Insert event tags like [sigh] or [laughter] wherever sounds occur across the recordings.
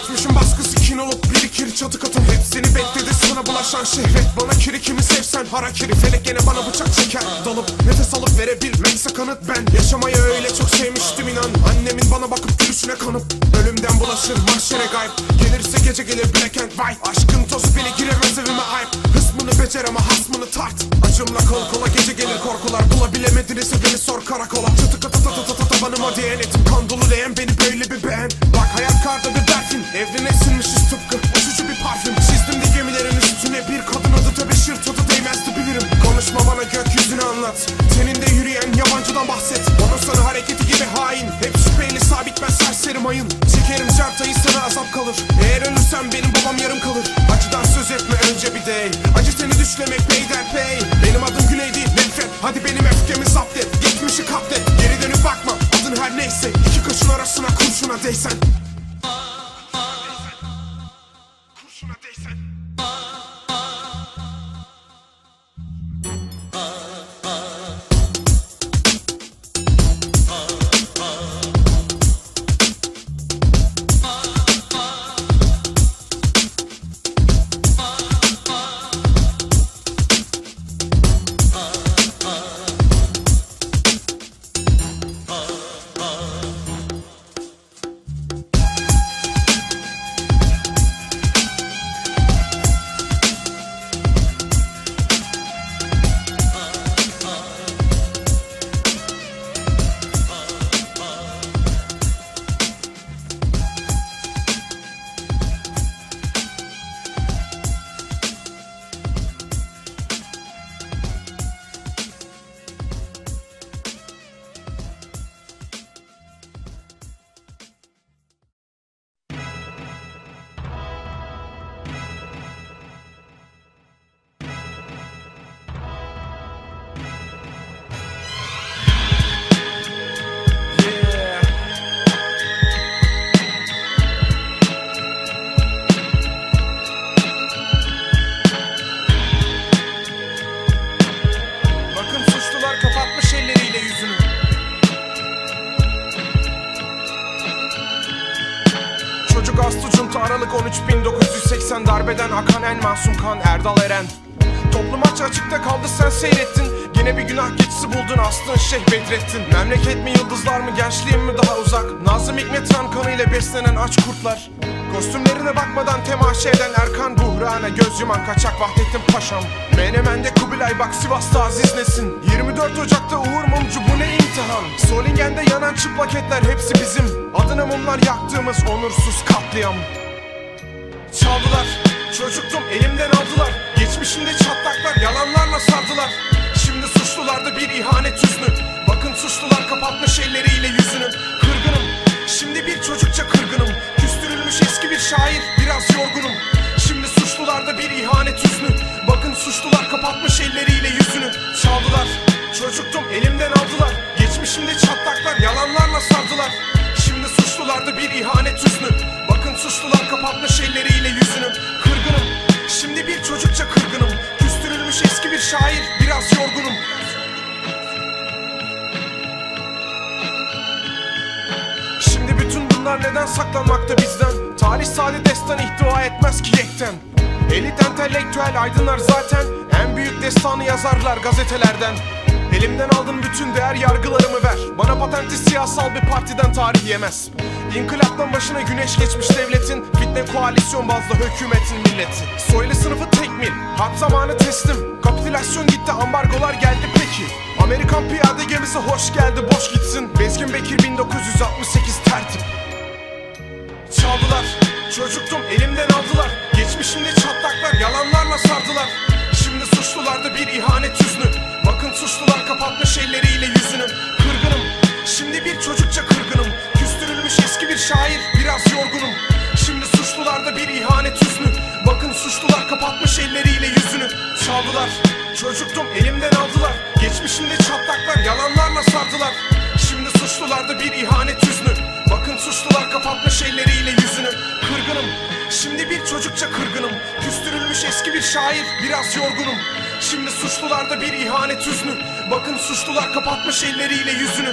Geçmişin baskısı kin olup birikir. Çatı katım Hepsini bekledi. Sana bulaşan şehvet Bana kiri. Kimi sevsen harakiri Felek gene bana bıçak çeker. Dalıp nefes alıp verebilmekse kanıt. Ben Yaşamayı öyle çok sevmiştim inan. Annemin bana bakıp gülüşüne kanıp Ölümden bulaşır. Mahşere gayb. Gelirse gece gelir black and white Aşkın tozu bile giremez evime ayıp Hısmını becer ama hasmını tart. Acımla kol kola gece gelir korkular. Bulabilemedinizse beni sor karakola. Çatı katı tatı tatı tabanıma diyen etim. Kan dolu leğen beni böyle bir beğen. Bak hayat karda bir berfin Evrene sinmişiz tıpkı. Uçucu bir parfüm. Çizdim de gemilerin üstüne bir kadın adı. Tebeşir Tadı Konuşma bana gökyüzünü anlat. Teninde yürüyen yabancıdan bahset. Onun sana hareketi gibi hain. Hep şüpheyle sabit ben serseri mayın. Çekerim çarptayı sana azap kalır. Eğer ölürsem benim babam yarım kalır. Acıdan söz etme önce bir dey Acı seni düşlemek peyderpey Benim adım Güney değil nefret Hadi benim öfkemi zapt et. Geçmişi katlet Geri dönüp bakma adın her neyse. İki kaşın arasına kurşuna değsen 1980 darbeden akan en masum kan Erdal Eren. Toplum aç açıkta kaldı sen seyrettin. Yine bir günah keçisi buldun astın Şeyh Bedrettin. Memleket mi yıldızlar mı gençliğim mi daha uzak? Nazım Hikmet Han kanıyla beslenen aç kurtlar. Kostümlerine bakmadan temaşa eden Erkan Buhrana Göz yuman kaçak Vahdettin Paşam. Menemen'de Kubilay bak Sivas'ta Aziz Nesin. 24 Ocak'ta Uğur Mumcu bu ne imtihan? Solingen'de yanan çıplak etler hepsi bizim. Adına mumlar yaktığımız onursuz katliam Çaldılar, çocuktum elimden aldılar. Geçmişimde çatlaklar, yalanlarla sardılar. Şimdi suçlularda bir ihanet hüznü. Bakın suçlular kapatmış elleriyle yüzünü. Kırgınım, şimdi bir çocukça kırgınım. Küstürülmüş eski bir şair, biraz yorgunum. Şimdi suçlularda bir ihanet hüznü. Bakın suçlular kapatmış elleriyle yüzünü. Çaldılar, çocuktum elimden aldılar. Geçmişimde çatlaklar, yalanlarla sardılar. Şimdi suçlularda bir ihanet hüznü. Bakın suçlular kapatmış elleriyle yüzünü. Kırgınım, şimdi bir çocukça kırgınım. Küstürülmüş eski bir şair, biraz yorgunum. Şimdi bütün bunlar neden saklanmakta bizden? Tarih sade destan ihtiva etmez ki yekten. Elit entelektüel aydınlar zaten. En büyük destanı yazarlar gazetelerden Elimden aldın bütün değer yargılarımı ver. Bana patenti siyasal bir partiden tarih yemez. İnkılaptan başına güneş geçmiş devletin Fitne koalisyon bazlı hükümetin milleti. Soylu sınıfı tekmil Harp zamanı teslim. Kapitülasyon gitti ambargolar geldi peki. Amerikan piyade gemisi hoş geldi boş gitsin. Bezgin Bekir 1968 tertip. Çaldılar, çocuktum elimden aldılar. Geçmişimde çatlaklar, yalanlarla sardılar. Şimdi suçlularda bir ihanet Bakın suçlular kapatmış elleriyle yüzünü Kırgınım, şimdi bir çocukça kırgınım. Küstürülmüş eski bir şair, biraz yorgunum. Şimdi suçlularda bir ihanet hüznü. Bakın suçlular kapatmış elleriyle yüzünü. Çaldılar, çocuktum elimden aldılar. Geçmişimde çatlaklar, yalanlarla sardılar. Şimdi suçlularda bir ihanet hüznü. Bakın suçlular kapatmış elleriyle yüzünü. Kırgınım, şimdi bir çocukça kırgınım. Küstürülmüş eski bir şair, biraz yorgunum Şimdi suçlularda bir ihanet hüznü. Bakın suçlular kapatmış elleriyle yüzünü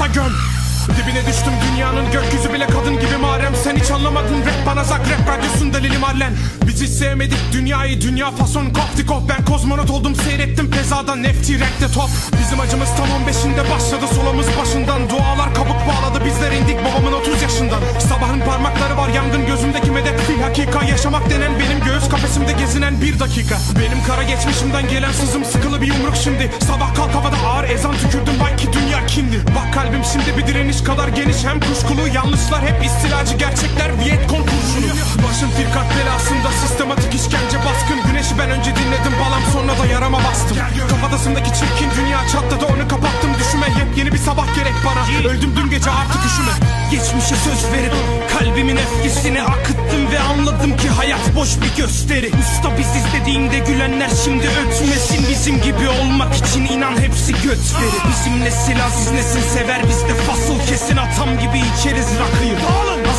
Instagram Dibine düştüm dünyanın gökyüzü bile kadın gibi marem Sen hiç anlamadın rap bana zak rap radyosunda Lili Marlen. Biz hiç sevmedik dünyayı dünya fason. Koptikop Ben kozmonot oldum seyrettim pezadan nefti renkte top. Bizim acımız tam 15'inde başladı solumuz başından. Dualar kabuk bağladı bizler indik babamın 30 yaşından. Sabahın parmakları var yangın gözümdeki medet fil hakika Yaşamak denen benim göğüs kafesimde gezinen bir dakika. Benim kara geçmişimden gelen sızım sıkılı bir yumruk şimdi. Sabah kalk havada ağır ezan tükürdüm belki dünya kimdi Bak kalbim şimdi bir direniş kadar geniş hem kuşkulu Yanlışlar hep istilacı gerçekler Vietcong kurşunu. Başım firkat belasında sistematik işkence baskın. Güneşi ben önce dinledim balam sonra da yarama bastım. Kafadasındaki çirkin dünya çatladı onu kapattım düşüme. Yepyeni bir sabah gerek bana. Öldüm dün gece artık üşüme. Geçmişe söz verip kalbimin öfkesini akıttım ve anladım ki hayat boş bir gösteri. Usta biziz dediğimde gülenler şimdi ötmesin. Bizim gibi olmak için inan hepsi göt veri. Bizim nesil aziz nesil sever bizde fasıl kesin atam gibi içeriz rakıyı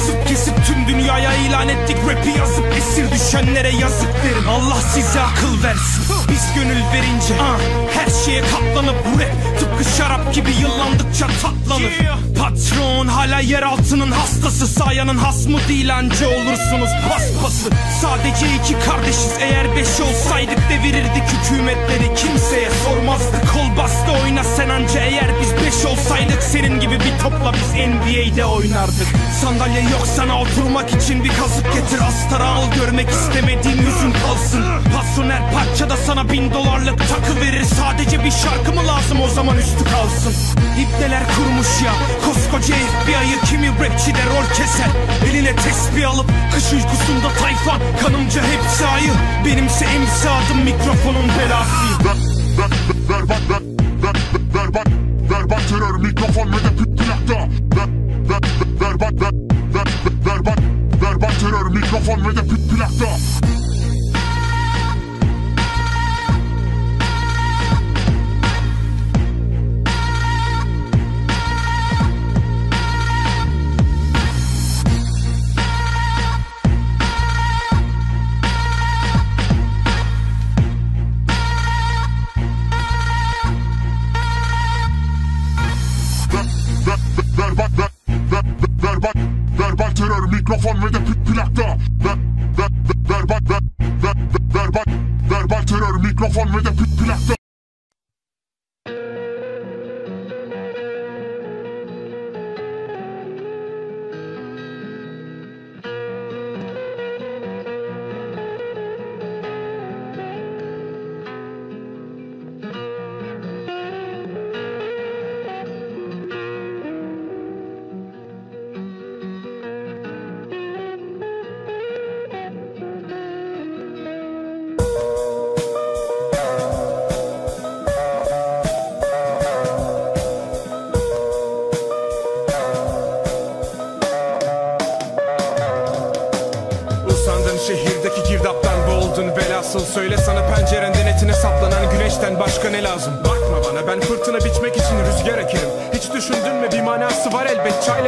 Nasip kesip tüm dünyaya ilan ettik. Rapi yazıp esir düşenlere yazık derim. Allah size akıl versin. Biz gönül verince ah, her şeye katlanıp bu rap tıpkı şarap gibi yıllandıkça tatlanır. Patron hala yer altının hastası. Sayanın has mı değil anca olursunuz paspası. Sadece iki kardeşiz. Eğer beş olsaydık devirirdik hükümetleri. Kimseye sormazdık. Kol bastı oyna sen anca. Eğer biz beş olsaydık Senin gibi bir topla biz NBA'de oynardık. Sandalye Yok sana oturmak için bir kazık getir Astara al görmek istemediğin yüzün kalsın Pasyoner parçada sana bin dolarlık takı verir Sadece bir şarkı mı lazım o zaman üstü kalsın İpneler kurmuş ya koskoca FBI'yı kimi rapçiler rol keser Eline tesbih alıp kış uykusunda tayfa Kanımca hepsi ayı benimse emsadım mikrofonun belası Berbat, berbat, berbat, berbat, berbat terör mikrofon ve de enfants de me dire plus de pilarta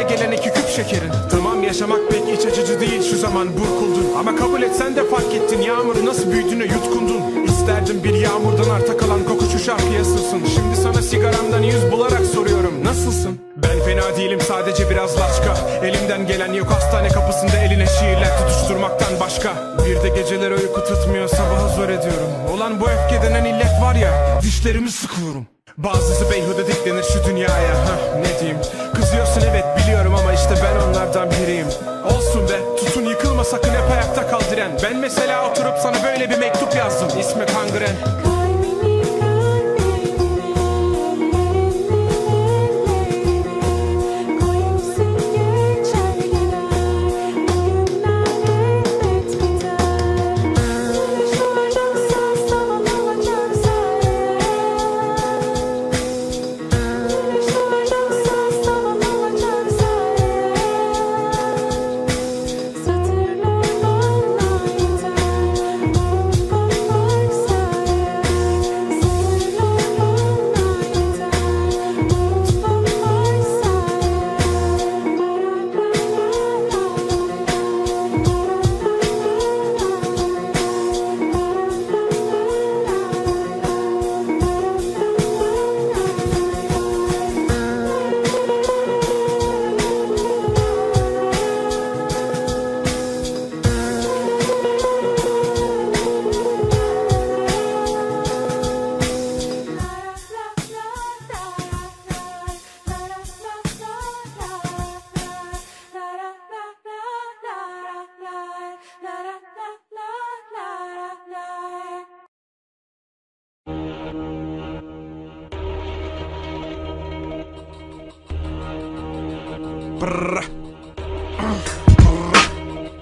gelen iki küp şekerin. Tamam yaşamak pek iç açıcı değil şu zaman burkuldun. Ama kabul et sen de fark ettin yağmur nasıl büyüdüğüne yutkundun İsterdim bir yağmurdan arta kalan koku şu şarkıya sığsın Şimdi sana sigaramdan yüz bularak soruyorum nasılsın? Ben fena değilim sadece biraz laçka Elimden gelen yok hastane kapısında eline şiirler tutuşturmaktan başka. Bir de geceleri uyku tutmuyor sabaha zor ediyorum. Olan bu öfke denen illet var ya dişlerimi sıkıyorum. Bazısı beyhude diklenir şu dünyaya Hah, Ne diyeyim? Kızıyorsun evet Ben mesela oturup sana böyle bir mektup yazdım. İsmi Kangren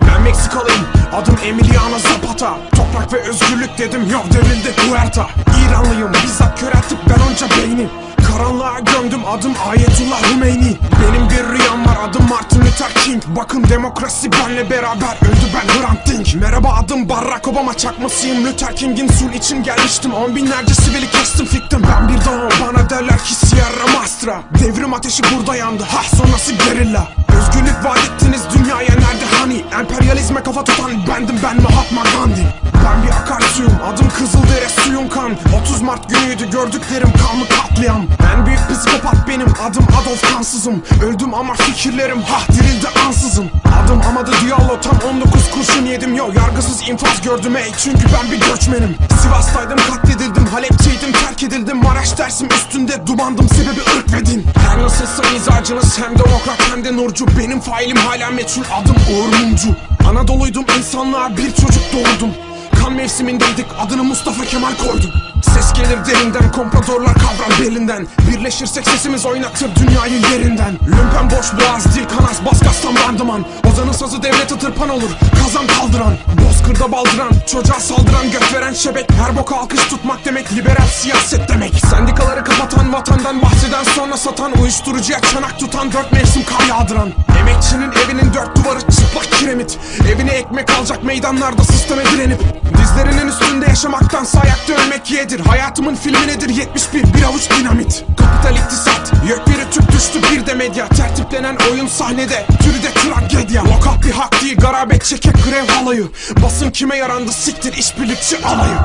Ben Meksikalıyım. Adım Emiliano Zapata. Toprak ve özgürlük dedim. Yok devrildi Huerta İranlıyım. Bizzat köreltip ben onca beyni Karanlığa gömdüm adım Ayetullah Hümeyni. Benim bir rüyam var adım Martin Luther King. Bakın demokrasi benle beraber. Öldü ben Hrant Dink. Merhaba adım Barack Obama. Çakmasıyım Luther King'in sul için gelmiştim. On binlerce sivili kestim fiktim. Ben bir dağım bana derler ki Sierra Mastra. Devrim ateşi burada yandı. Ha sonrası gerilla. Özgürlük vaat ettiniz dünyaya nerede hani? Emperyalizme kafa tutan bendim ben Mahatma Gandhi Ben bir akarsuyum. Adım Kızıldere suyun kan. 30 Mart günüydü gördüklerim kanlı katliam. En büyük psikopat benim adım Adolf Kansızım. Öldüm ama fikirlerim hah dirildi ansızın. Adım Amado Diallo tam 19 kurşun yedim. Yo Yargısız infaz gördüm ey çünkü ben bir göçmenim. Sivas'taydım katledildim Halepçiydim terk edildim. Maraş dersim üstünde dumandım sebebi ırk ve din. Her nasılsa mizacınız hem demokrat hem de nurcu. Benim failim hala meçhul adım Uğur Mumcu Anadolu'ydum insanlığa bir çocuk doğurdum Kan mevsimindeydik adını Mustafa Kemal koydum. Ses gelir derinden kompradorlar kavrar belinden. Birleşirsek sesimiz oynatır dünyayı yerinden. Lümpen boş boğaz dil kanas baskastan bandıman. Ozanın sazı devlete tırpan olur kazan kaldıran. Bozkırda baldıran çocuğa saldıran gök veren şebek. Her boka alkış tutmak demek liberal siyaset demek. Sendikaları kapatan vatandan bahseden sonra satan Uyuşturucuya çanak tutan dört mevsim kar yağdıran. Emekçinin evinin dört duvarı çıplak kiremit. Evine ekmek alacak meydanlarda sisteme direnip. Dizlerinin üstünde yaşamaktansa ayakta ölmek yedir. Hayatımın filmi nedir? 71 bir avuç dinamit. Kapital iktisat Yökleri tüp düştü bir de medya. Tertiplenen oyun sahnede Türü de tragedya. Lokal bir hak değil garabet çekek grev halayı Basın kime yarandı? Siktir işbirlikçi alayı.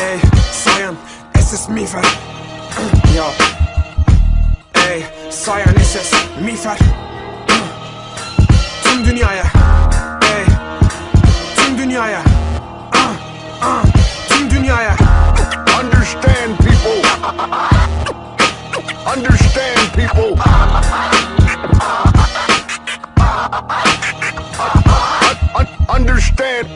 Ey sayan SS miğfer Ya Ey Tüm dünyaya. Ey Tüm dünyaya. Ah, ah, Tüm dünyaya. Understand, people. Understand, people. Un- Understand,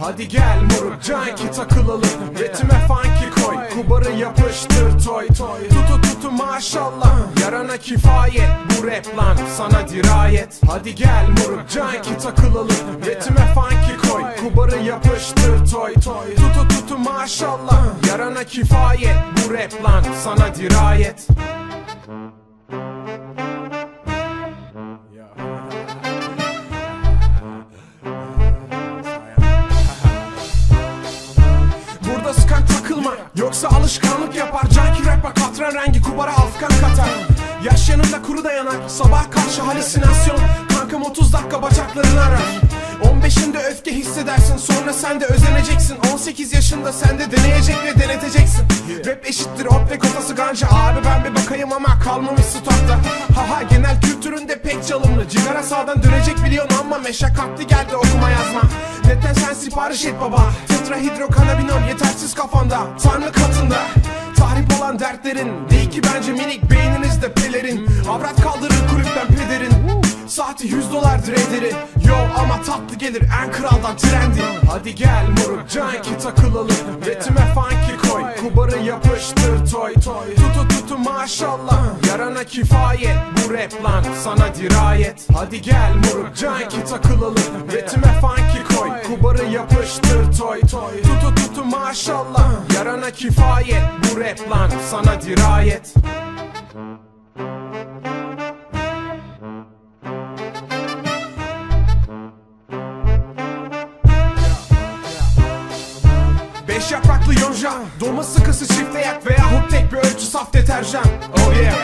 Hadi gel moruk canki takılalım. Ritme funky koy Kubarı yapıştır toy Tutu tutu maşallah. Yarana kifayet Bu rap lan sana dirayet. Hadi gel moruk canki takılalım. Ritme funky koy Kubarı yapıştır toy. Tutu tutu maşallah. Yarana kifayet Bu rap lan sana dirayet Yoksa alışkanlık yapar. Canki rapper katran rengi kubara afgan katar. Yaş yanında kuru dayanak Sabah karşı halüsinasyon. Kankam 30 dakika bacaklarını arar 15'inde öfke hissedersin. Sonra sen de özeneceksin. 18 yaşında sen de deneyecek ve deneteceksin. Rap eşittir hop ve kafası ganca Abi ben bir bakayım ama kalmamış stokta Haha genel kültüründe pek çalımlı. Cigara sağdan dönecek biliyorsun ama Meşakkatli geldi okuma yazma. Netten sen sipariş et baba? Tetrahidrokanabinol yetersiz kafanda Tanrı katında. Tahrip olan dertlerin Değil ki bence minik beyninizde pelerin. Avrat kaldırır kulüpten pederin. Saati 100 dolardır ederi ama tatlı gelir en kraldan trendi. Hadi gel moruk canki takılalım. Ritme funky koy Kubarı yapıştır toy Tutu tutu maşallah Yarana kifayet. Bu rap lan sana dirayet. Hadi gel moruk canki takılalım. Ritme funky koy Kubarı yapıştır toy. Tutu tutu maşallah Yarana kifayet. Bu rap lan sana dirayet Beş yapraklı yonca. Dolma sıkısı çifte yak veya hook tek bir ölçü saf deterjan. Oh yeah.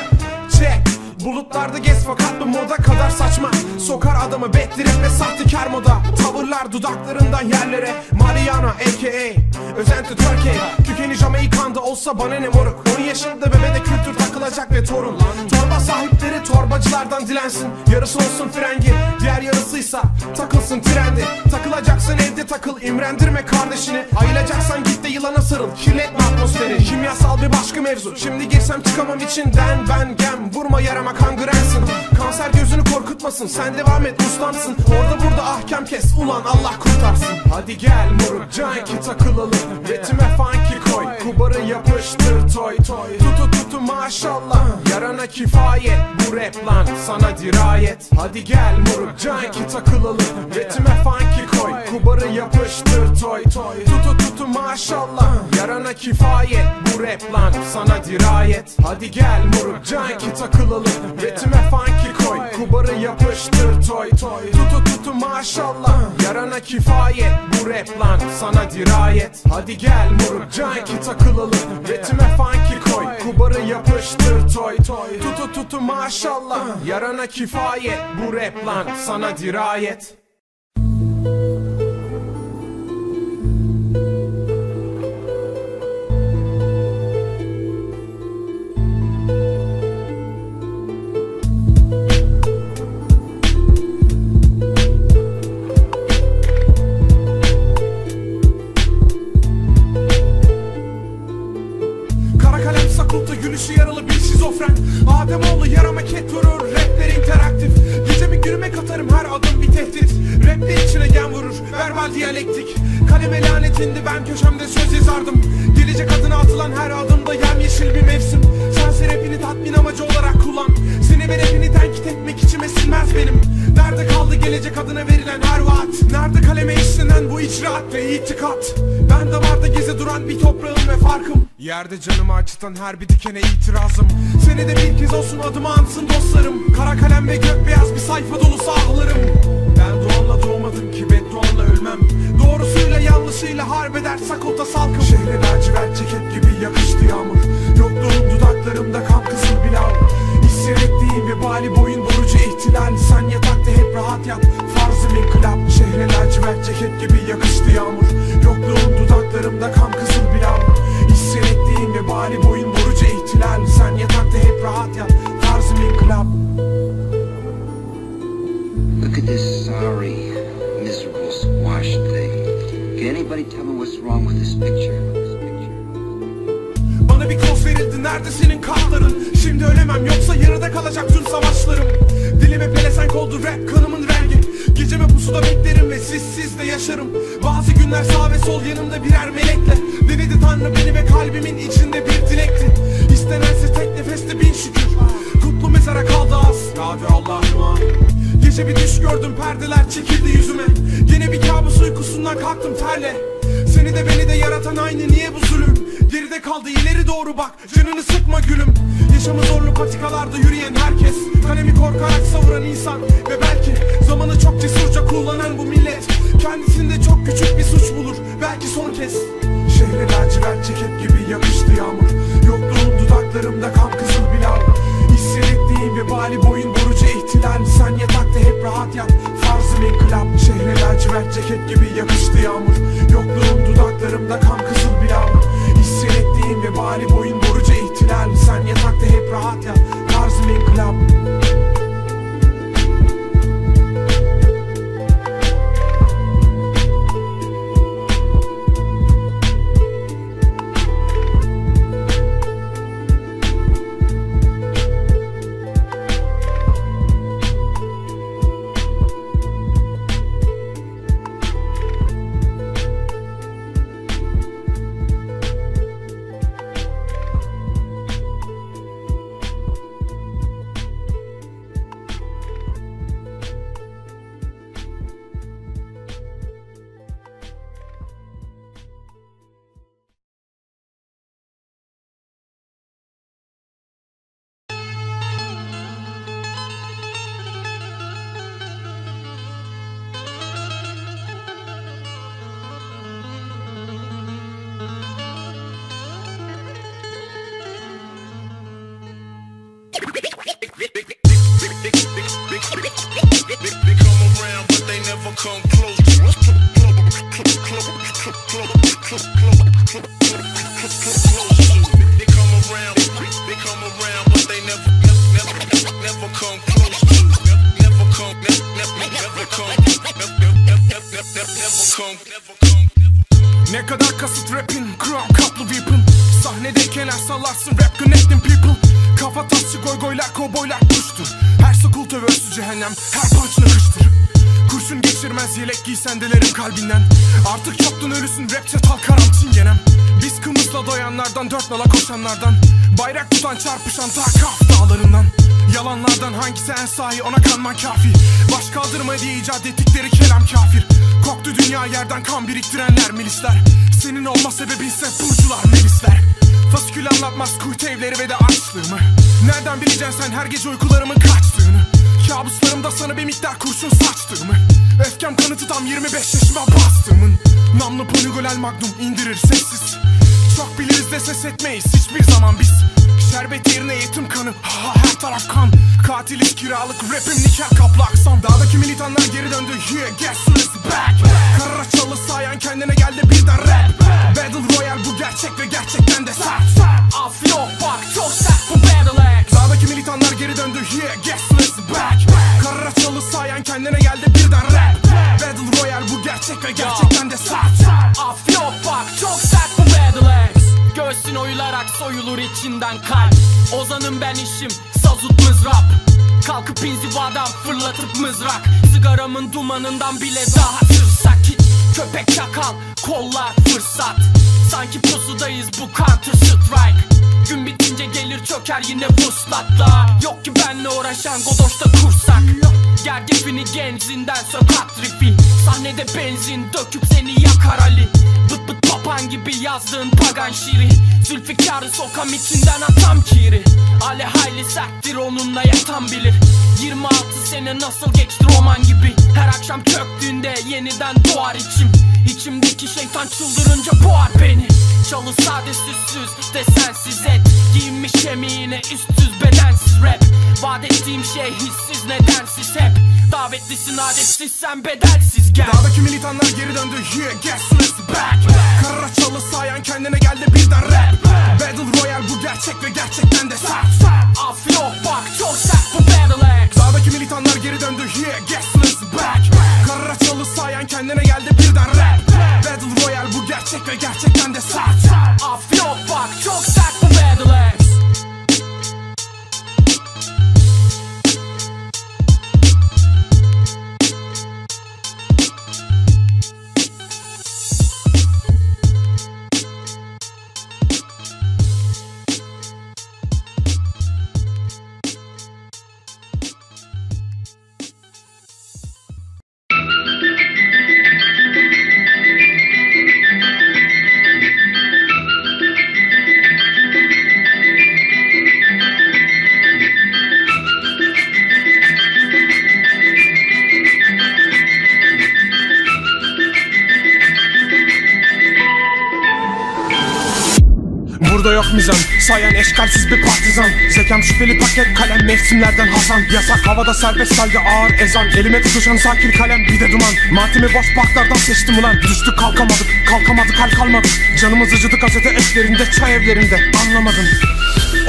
Check. Bulutlarda gez fakat bu moda kadar saçma. Sokar adamı bettirip ve sahtekar moda. Tavırlar dudaklarından yerlere. Mariana aka Özenti Türkiye Kökeni Jamaika'nda olsa bana ne moruk? 10 yaşında bebede kültür takılacak ve torun. Torba sahipleri torbacılardan dilensin. Yarısı olsun frengi Diğer yarısıysa takılsın trendi. Takılacaksın evde takıl imrendirme kardeşini. Ayılacaksan git de yılana sarıl Kirletme atmosferi. Kimyasal bir başka mevzu. Şimdi girsem çıkamam içinden. Ben gem vurma yarama kangrensin Kanser gözünü korkutmasın Sen devam et ustamsın. Orada burada ahkam kes Ulan Allah kurtarsın Hadi gel moruk canki takılalım. Ritme funky koy Kubarı yapıştır toy toy. Tutu tutu maşallah Yarana kifayet Bu rap lan sana dirayet. Hadi gel moruk canki takılalım. Ritme funky koy Kubarı yapıştır toy toy. Tutu tutu maşallah. Yarana kifayet Bu rap lan sana dirayet. Hadi gel moruk canki takılalım. Ritme funky koy Kubarı yapıştır toy toy. Tutu tutu maşallah. Yarana kifayet Bu rap lan sana dirayet. Hadi gel moruk canki takılalım. Ritme funky koy Kubarı yapıştır toy toy Tutu tutu maşallah. Yarana kifayet Bu rap lan sana dirayet. Gülüşü yaralı bir şizofren Ademoğlu yarama ket vurur rapler interaktif. Gecemi gülüme katarım her adım bir tehdit. Rap de içine gen vurur verbal diyalektik. Kaleme lanetindi ben köşemde söz yazardım. Gelecek adına atılan her adımda yemyeşil bir mevsim. Sense rapini tatmin amacı olarak kullan. Seni ve gelecek adına verilen her vaat. Nerede kaleme işlenen bu icraat ve itikat? Ben damarda geze duran bir toprağım ve farkım. Yerde canımı acıtan her bir dikene itirazım. Seni de bir kez olsun adıma ansın dostlarım. Kara kalem ve gökbeyaz bir sayfa dolusu ahlarım Ben doğanla doğmadım ki bedduanla ölmem. Doğrusuyla yanlışıyla harbeder sakulta salkım. Şehre lacivert ceket gibi yakıştı yağmur. Yokluğun dudaklarımda kan kızıl bilav İsyan ettiğim ve bali boyun borucu ihtilal. Sen yatakta hep rahat yat. Farzım inkılap Şehre lacivert ceket gibi yakıştı yağmur. Yokluğun dudaklarımda kan kızıl bilav İsyan ettiğim ve bali boyun borucu ihtilal. Sen yatakta hep rahat yat. Farzım inkılap Look at this sorry, miserable, squashed thing. Can anybody tell me what's wrong with this picture? Bana bir koz verildi nerede senin kartların Şimdi ölemem yoksa yarıda kalacak tüm savaşlarım. Dilime pelesenk oldu rap kanımın rengi. Geceme pusuda beklerim ve siz de yaşarım. Bazı günler sağ ve sol yanımda birer melekle. Denedi tanrı beni ve kalbimin içinde bir dilekti. İstenense tek nefeste bin şükür. Kutlu mezara kaldı az. Hadi Allah'ıma Gece bir düş gördüm perdeler çekildi yüzüme. Yine bir kabus uykusundan kalktım terle. Seni de beni de yaratan aynı niye bu Geride kaldı? İleri doğru bak. Canını sıkma gülüm. Yaşamı zorlu patikalarda yürüyen herkes. Kalemi korkarak savuran insan Ve belki zamanı çok cesurca kullanan bu millet. Kendisinde çok küçük bir suç bulur. Belki son kez. Şehre lacivert ceket gibi yakıştı yağmur. Yokluğun dudaklarımda kan kızıl bilav İsyan ettiğim ve bali boyun borucu ihtilal. Sen yatakta hep rahat yat. Farzım inkılap Şehre lacivert ceket gibi yakıştı yağmur. Yokluğun dudaklarımda kan kızıl ettiğim ve bali boyun borucu ihtilal. Sen yatakta hep rahat yat. Farzım inkılap around, but they never come close. Katiliz kiralık rapim nikel kaplı aksan Sokam içinden atam kiri. Ali hayli serttir onunla yatan bilir. 26 sene nasıl geçti roman gibi? Her akşam çöktüğünde yeniden doğar içim. İçimdeki şeytan çıldırınca boğar beni. Çalı sade süssüz desensiz et. Giyinmiş kemiğine üstsüz bedensiz rap. Vaat ettiğim şey hissiz nedensiz hep. Davetlisin adetsiz sen bedelsiz gel. Dağdaki militanlar geri döndü Yeah guess who is back. Karara çalı sayan kendine geldi birden rap Battle Royale bu gerçek ve gerçekten de sert. Af yok bak çok sert bu Battle Axe Dağdaki militanlar geri döndü. Yeah guess who is back. Karara çalı sayan kendine geldi birden rap. Battle Royale bu gerçek ve gerçekten de sert. Af yok bak çok sert bu Battle Axe Eşkalsiz bir partizan. Zekam şüpheli paket kalem mevsimlerden hazan. Yasak havada serbest halde ağır ezan. Elime tutuşan sakin kalem bir de duman. Matemi boş parklardan seçtim ulan. Düştük kalkamadık kalkamadık hal kalmadık Canımız acıdı gazete eklerinde çay evlerinde. Anlamadın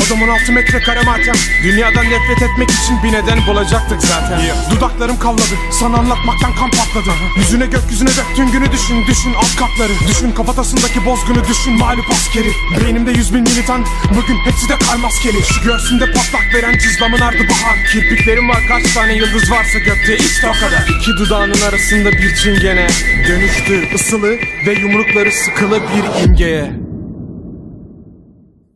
Odamın altı metrekare matem. Dünyadan nefret etmek için bir neden bulacaktık zaten. Dudaklarım kavladı Sana anlatmaktan kan patladı. Yüzüne gökyüzüne döktüğün günü düşün Düşün alt katları. Düşün kafatasındaki bozgunu düşün mağlup askeri. Beynimde yüz bin militan Bugün hepsi de kar maskeli. Şu göğsünde patlak veren cızlamın ardı bahar. Kirpiklerim var kaç tane yıldız varsa gökte işte o kadar. İki dudağının arasında bir çingene Dönüştü ısılı ve yumrukları sıkılı bir imgeye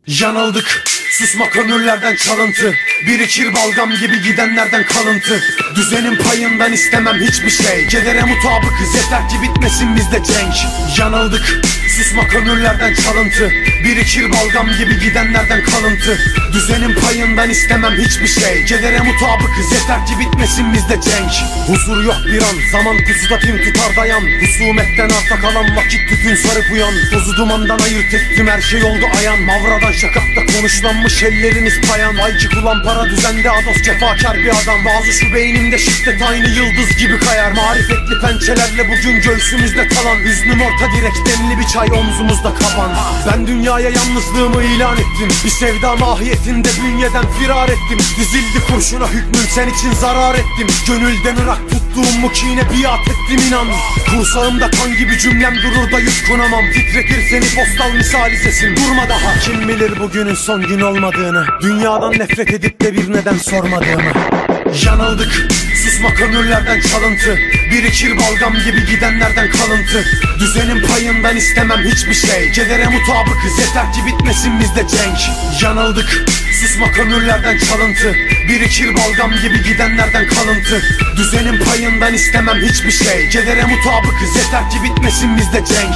Yanıldık. Susmak ömürlerden çalıntı Birikir balgam gibi gidenlerden kalıntı Düzenin payından istemem hiçbir şey. Kedere mutabıkız yeter ki bitmesin bizde cenk. Yanıldık Susmak ömürlerden çalıntı. Birikir balgam gibi gidenlerden kalıntı. Düzenin payından istemem hiçbir şey. Kedere mutabıkız yeter ki bitmesin bizde cenk. Huzur yok bir an Zaman pusuda pim tutar dayan Husumetten arta kalan vakit tütün sarıp uyan. Tozu dumandan ayırt ettim her şey oldu ayan. Mavradan şakakta konuşlanmış elleriniz payan. Vay ki kulan para düzende ados cefakar bir adam. Bazı şu beynimde şiddet aynı yıldız gibi kayar. Marifetli pençelerle bugün göğsümüzde kalan. Hüznüm orta direk demli bir çay omzumuzda kapan. Ben dünyaya yalnızlığımı ilan ettim. Bir sevda mahiyetinde bünyeden firar ettim. Dizildi kurşuna hükmüm sen için zarar ettim. Gönülden ırak tuttuğum mu kine biat ettim inan. Kursağımda kan gibi cümlem durur da yutkunamam Titretir seni postal misali sesim Durma daha. Kim bilir bugünün son gün olmadığını. Dünyadan nefret edip de bir neden sormadığımı Yanıldık. Susmak ömürlerden çalıntı. Birikir balgam gibi gidenlerden kalıntı. Düzenin payından istemem hiçbir şey. Kedere mutabıkız. Yeter ki bitmesin bizde cenk. Yanıldık. Susmak ömürlerden çalıntı. Birikir balgam gibi gidenlerden kalıntı. Düzenin payından istemem hiçbir şey. Kedere mutabıkız. Yeter ki bitmesin bizde cenk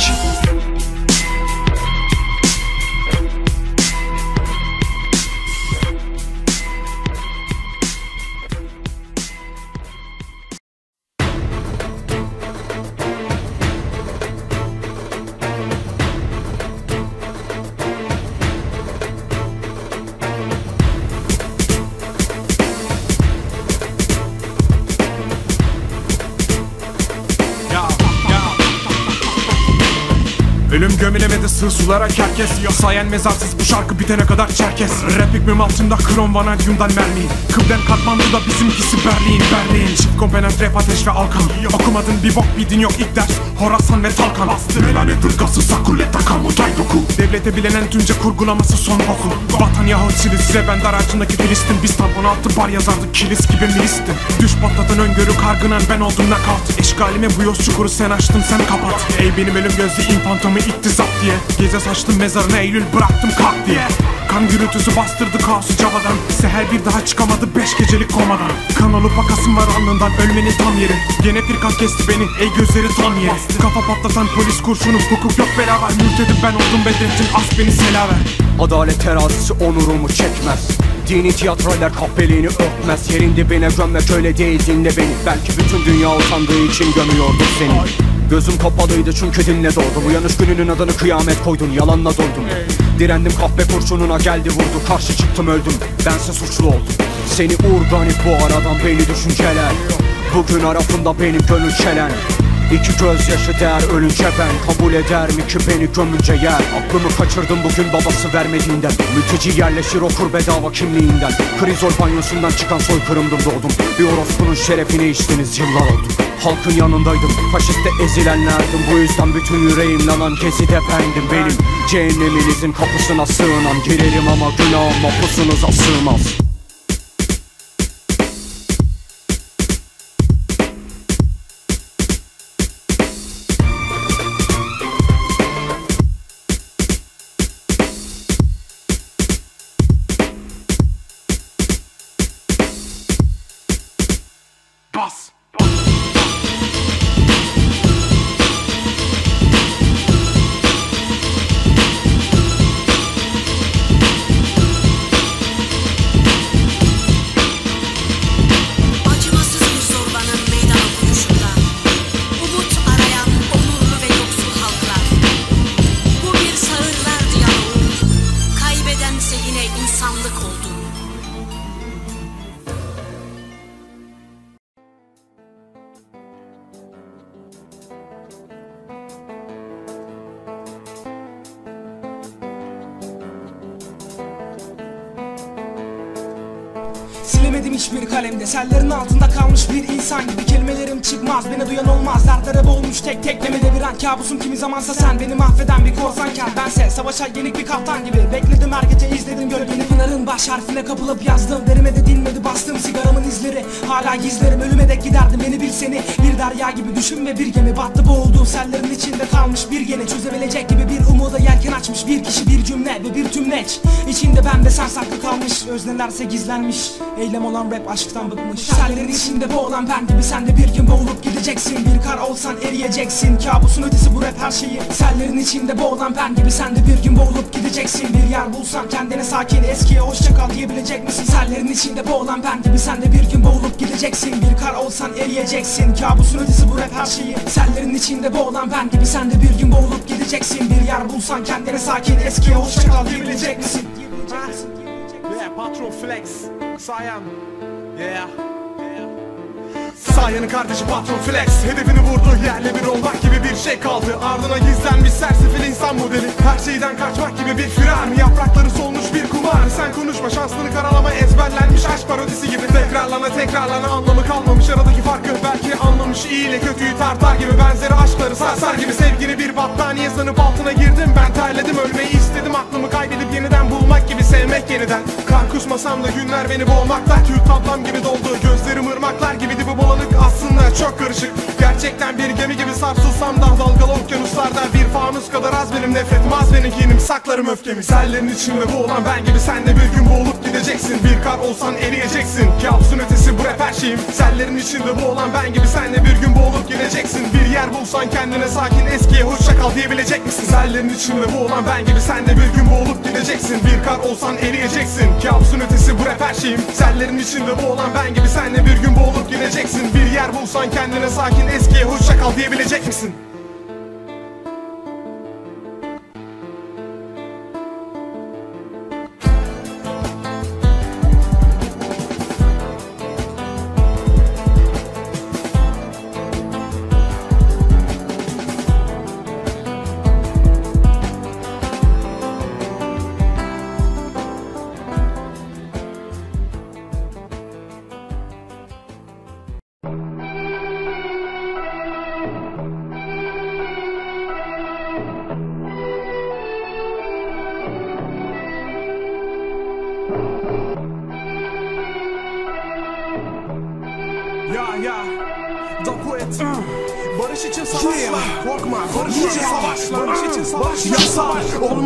sığ sulara kerkes Sayen mezarsız bu şarkı bitene kadar çerkes Rap hükmüm altında krom vanadyumdan mermi Kıblen Katmandu'da bizimkisi Berlin Berlin. Çift komponent rap ateş ve alkan. Okumadın bir bok bildiğin yok ilk ders. Horasan ve Talkan. Melanet ırgası sakuleta kamu daydoku Devlete bilenen tümce kurgulaması son boku Vatan Yahudisiniz size ben dar ağacındaki Filistin Biz tampon altı bar yazardık kilis gibi milistim Düş patladın öngörü kargınan ben oldum nakavt. Eşgalime bu yoz çukuru sen açtın sen kapat. Ey benim ölüm gözlü infantomu itti zap diye Gece saçtım mezarına Eylül bıraktım kalk diye. Kan gürültüsü bastırdı kaosu cavadan Seher bir daha çıkamadı beş gecelik komadan. Kan olup akasım var alnından ölmenin tam yeri. Gene firkat kesti beni ey gözleri tam yeri. Kafa patlatan polis kurşunu hukuk yok bela var. Mültedim ben oldum Bedrettin as beni selaver Adalet terazisi onurumu çekmez. Dini tiyatrolar kahpeliğini örtmez Yerin dibine gömmek öyle değil dinle beni. Belki bütün dünya utandığı için gömüyordu seni Gözüm kapalıydı çünkü dinle doğdum Uyanış gününün adını kıyamet koydun yalanla doldum Direndim kahpe kurşununa geldi vurdu Karşı çıktım öldüm. Bense suçlu oldum. Seni organik bu aradan beni düşünceler. Bugün arafında benim gönül çelen İki gözyaşı değer ölünce ben Kabul eder mi ki beni gömünce yer? Aklımı kaçırdım bugün babası vermediğinden. Mülteci yerleşir okur bedava kimliğinden. Krizol banyosundan çıkan soykırımdım doğdum. Bir orospunun şerefini içtiniz yıllar oldu. Halkın yanındaydım faşiste ezilenlerdim. Bu yüzden bütün yüreğim lanan gezide bendim. Benim Cehenneminizin kapısına sığınan Girerim ama günahım mapusunuza sığmaz Bas zamansa sen beni mahveden bir korsankar Bense savaşa yenik bir kaptan gibi. Bekledim her gece izledim gölgeni Pınarın baş harfine kapılıp yazdım. Derime de dinmedi bastım sigaramın izleri. Hala gizlerim ölüme dek giderdim. Beni bil seni Bir derya gibi düşün ve bir gemi battı. Boğuldu Sellerin içinde kalmış bir gene Çözebilecek gibi bir umuda yelken açmış Bir kişi bir cümle ve bir tümleç. İçinde ben ve sen saklı kalmış. Öznelerse gizlenmiş. Eylem olan rap aşktan bıkmış. Sellerin içinde boğulan ben gibi sen de bir gün boğulup gideceksin. Bir kar olsan eriyeceksin. Kabusun ötesi bu rap her şeyi. Sellerin içinde boğulan ben gibi sen de bir gün boğulup gideceksin. Bir yer bulsan kendine sakin eskiye hoşça kal diyebilecek misin? Sellerin içinde boğulan ben gibi sen de bir gün boğulup gideceksin. Bir kar olsan eriyeceksin. Kabusun ötesi bu rap her şeyi. Sellerin içinde boğulan ben gibi sen de bir gün boğulup gideceksin. Bir yer bulsan kendine sakin eskiye hoşça kal diyebilecek misin? Yeah, patron flex. Sayan. Yeah. Sayanın kardeşi patron flex. Hedefini vurdu yerle bir olmak gibi bir şey kaldı. Ardına gizlenmiş sersefil insan modeli. Her şeyden kaçmak gibi bir firar Yaprakları solmuş bir kumar. Sen konuşma şansını karalama ezberlenmiş aşk parodisi gibi. Tekrarlana tekrarlana anlamı kalmamış aradaki farkı. Belki anlamış iyi ile kötüyü tartar gibi. Benzeri aşkları sarsar gibi. Sevgini bir battaniye sanıp altına girdim. Ben terledim ölmeyi istedim. Aklımı kaybedip yeniden bulmak gibi Sevmek yeniden. Kar kusmasam da günler beni boğmakta Kül tablam gibi doldu. Gözlerim ırmaklar gibi Dibi bulanık aslında çok karışık. Gerçekten bir gemi gibi sarsılsam da Dalgalı okyanuslarda bir fanus kadar az benim nefretim Az benim kinim saklarım öfkemi. Sellerin içinde boğulan ben gibi sen de bir gün boğulup gideceksin. Bir kar olsan eriyeceksin. Kabusun ötesi bu rap her şeyim. Sellerin içinde boğulan ben gibi sen de bir gün boğulup gideceksin. Bir yer bulsan kendine sakin eskiye hoşça kal diyebilecek misin? Sellerin içinde boğulan ben gibi sen de bir gün boğulup gideceksin. Bir kar olsan eriyeceksin. Kabusun ötesi bu rap her şeyim. Sellerin içinde boğulan ben gibi sen de bir gün boğulup gideceksin Bir yer bulsan kendine sakin eskiye hoşça kal diyebilecek misin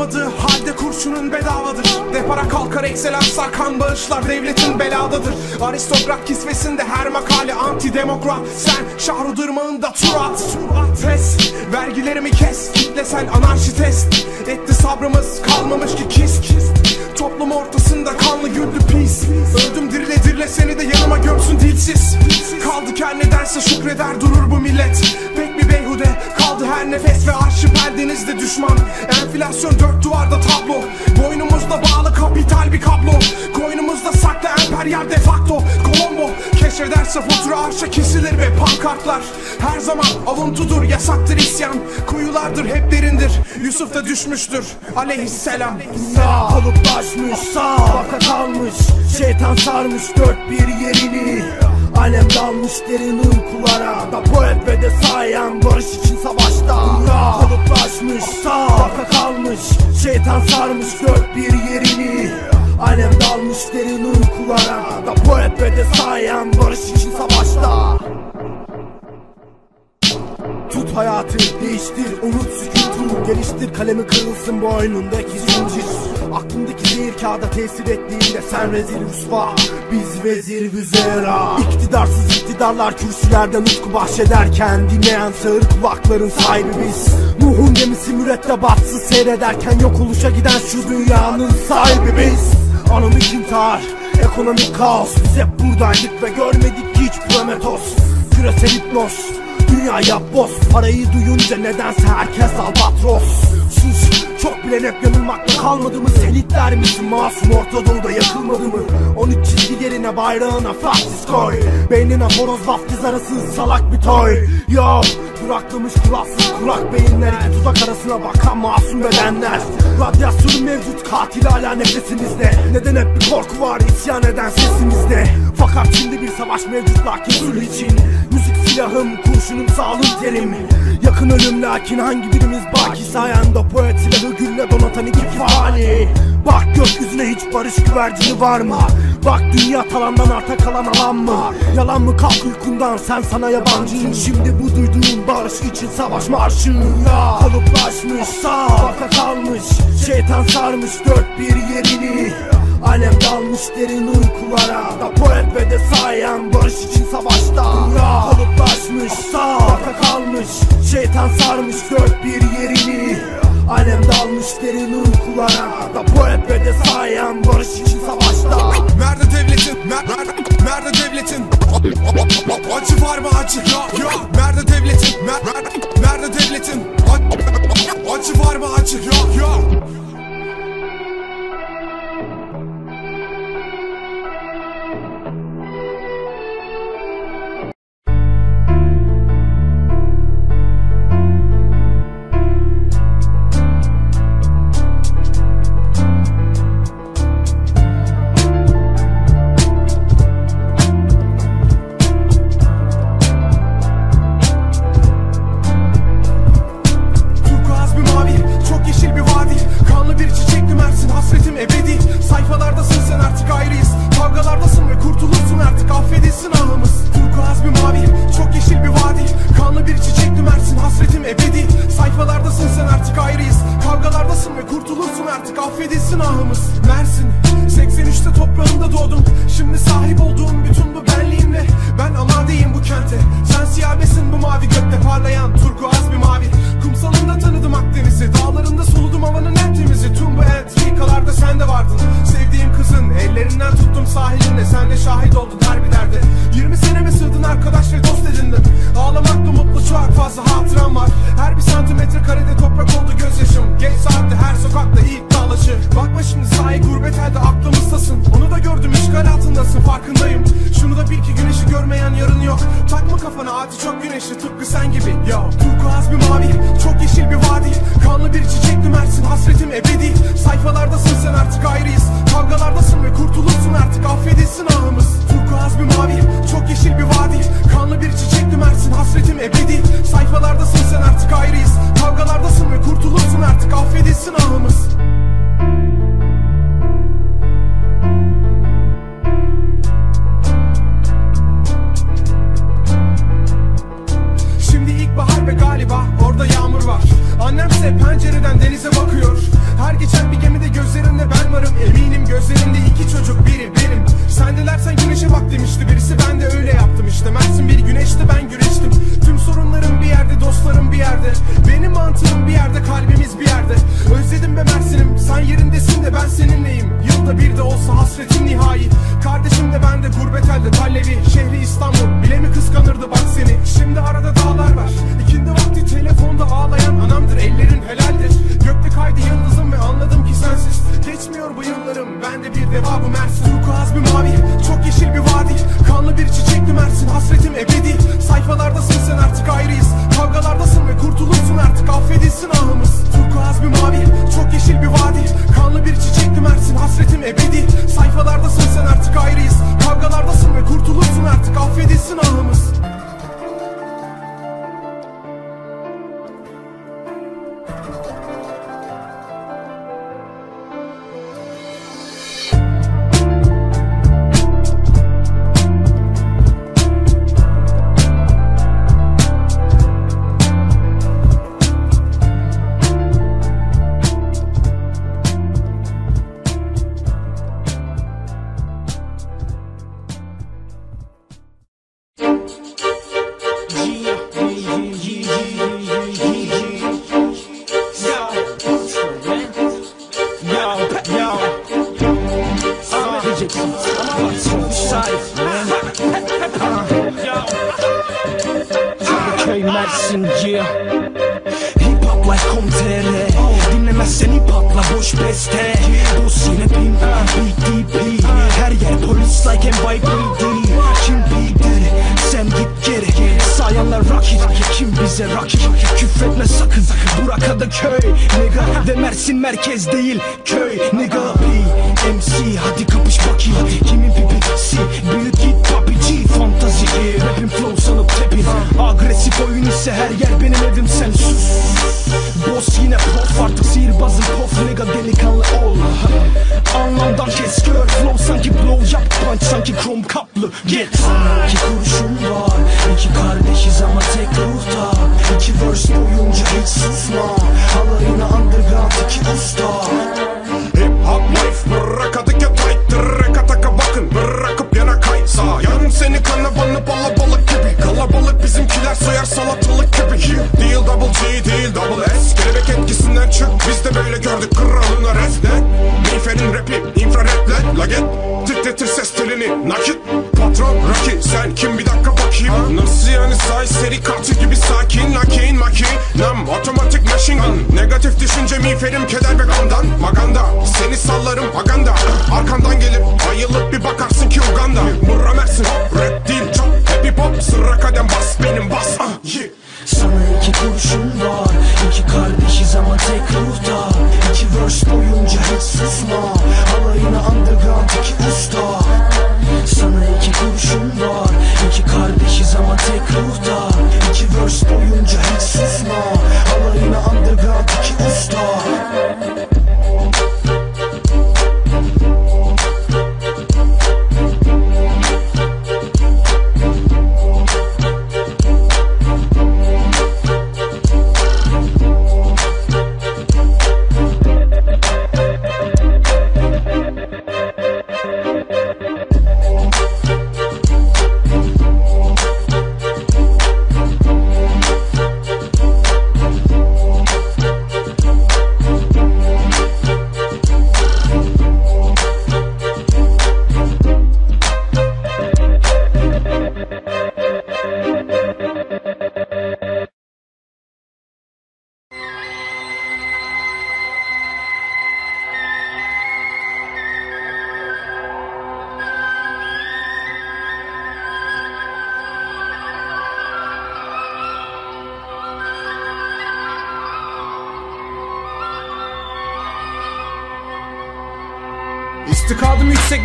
olmadığı halde kurşunun bedavadır. Depara kalkar ekseler sarkan bağışlar. Devletin beladadır. Aristokrat kisvesinde her makale antidemokrat. Sen şahrudırmağında tur at Pes vergilerimi kes. Kitlesel anarşi test. Etti sabrımız kalmamış ki kis. Kis. Toplum ortasında kanlı güldü pis. Öldüm dirile dirile seni de yanıma gömsün dilsiz. Kaldık her nedense şükreder durur bu millet. Pek bir beyhude kaldı her nefes ve arşi perdenizde düşman. Enflasyon dört duvarda tablo. Boynumuzda bağlı kapital bir kablo. Koynumuzda saklı emperyal defakto Colombo keşfederse arşa kesilir ve pankartlar. Her zaman avuntudur yasaktır isyan. Kuyulardır hep derindir. Yusuf da düşmüştür. Aleyhisselam. Sağ kalıplaşmış sağ Baka kalmış. Şeytan sarmış dört bir yerini. Alem dalmış derin uykulara. Da poet ve de sayan barış için savaşta. Kalıplaşmış sağ Baka kalmış. Şeytan sarmış dört bir yerini Alem dalmış derin uykulara. Da poet ve de sayan barış için savaşta. Tut hayatı değiştir unut sükutu Geliştir. Kalemi kırılsın boynundaki zincir. Aklındaki zehir kağıda tesir ettiğinde sen rezil rüsva Biz vezir vüzera İktidarsız iktidarlar kürsülerden utku bahşederken Dinleyen sağır kulakların sahibi biz. Nuh'un gemisi mürettebatsız seyrederken Yok oluşa giden şu dünyanın sahibi biz Anımik intihar Ekonomik kaos. Biz hep buradaydık ve görmedik hiç Prometos Küresel hipnoz Dünyaya boz. Parayı duyunca nedense herkes albatros. Sus çok bilen hep yanılmakla kalmadı mı? Selitler misin masum Orta Doğu'da yakılmadı mı? 13 çizgi yerine bayrağına Francis koy. Beynine horoz vaftiz arası salak bir toy. Yo duraklamış kuralsız kulak beyinler iki tuzak arasına bakan masum bedenler. Radyasyon mevcut katil hala nefesimizde. Neden hep bir korku var isyan eden sesimizde? Fakat şimdi bir savaş mevcut lakin sulh için Müzik silahım kurşunum sağlım terim. Yakın ölüm lakin hangi birimiz? Baki sayende Poet silahı gülle donatan iki fani Bak gökyüzüne hiç barış güvercini var mı? Bak dünya talandan arta kalan alan mı? Yalan mı kalk uykundan? Sen sana yabancı Şimdi bu duyduğun barış için savaş marşı ya Kalıplaşmış sağ kalmış. Şeytan sarmış dört bir yerini Alev dalmış derin uykulara Rapor et ve de sayen barış için savaşta Dünya kalıplaşmış Sağda kalmış Şeytan sarmış dört bir yerini Alem dalmış derin uykulara Rapor et ve de sayen barış için savaşta Nerede devletin? Nerede, nerede devletin? Açı var mı açı? Ya, ya. Nerede devletin? Nerede, nerede devletin? Açı var mı açı? Ya, ya.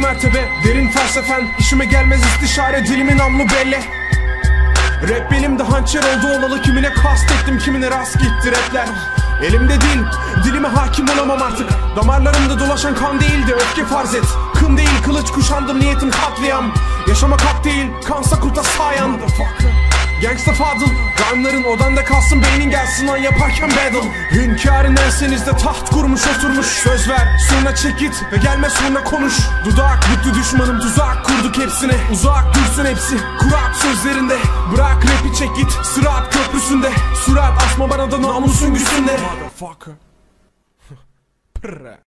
Mertebe Derin felsefen işime gelmez istişare Dilimin namlu belli. Rap benim de hançer oldu olalı Kimine kast ettim kimine rast gitti rapler. Elimde dil, dilime hakim olamam artık. Damarlarımda dolaşan kan değil de öfke farz et. Kın değil kılıç kuşandım niyetim katliam. Yaşamak hak değil kansa kurta sayan Gangsta Fadıl Rhyme'ların odanda kalsın beynin gelsin. Lan yaparken battle. Hünkârın ensenizde taht kurmuş oturmuş. Söz ver sonra çek git ve gelme sonra konuş. Dudak büktü düşmanım tuzak kurduk hepsine. Uzak dursun hepsi kurak sözlerinde. Bırak rapi çek git sırat köprüsünde. Surat asma bana da namusun güsünde Motherfucker [laughs]